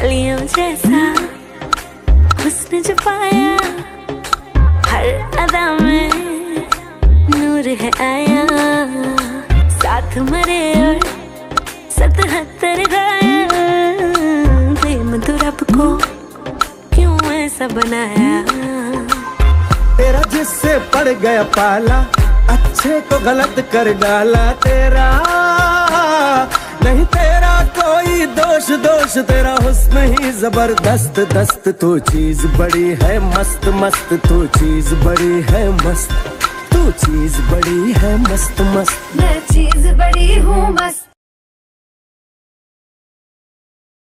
कालियों जैसा उसने छुपाया हर अदा में नूर है आया। साथ मरे और सतहत्तर गाया। प्रेम तो को क्यों ऐसा बनाया? तेरा जिससे पड़ गया पाला, अच्छे को गलत कर डाला तेरा। नहीं तेरा दोष दोष तेरा हुस्न ही ज़बरदस्त। दस्त तू चीज़ बड़ी है मस्त मस्त तू चीज़ बड़ी है मस्त। तू चीज़ बड़ी है मस्त मस्त। मैं चीज़ बड़ी हूँ